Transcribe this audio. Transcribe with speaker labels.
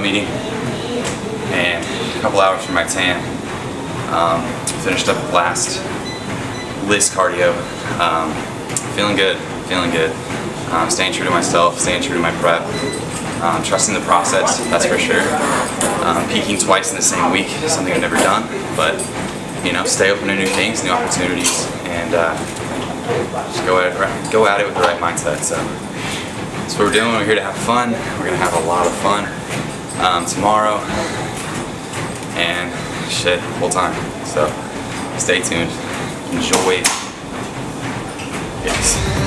Speaker 1: meeting and a couple hours from my tan. Um, finished up last list cardio. Um, feeling good, feeling good. Um, staying true to myself, staying true to my prep. Um, trusting the process, that's for sure. Um, peaking twice in the same week, is something I've never done, but you know, stay open to new things, new opportunities, and uh, just go at it, go at it with the right mindset. So that's what we're doing. We're here to have fun. We're gonna have a lot of fun um, tomorrow, and shit, full time. So stay tuned. Enjoy. Yes.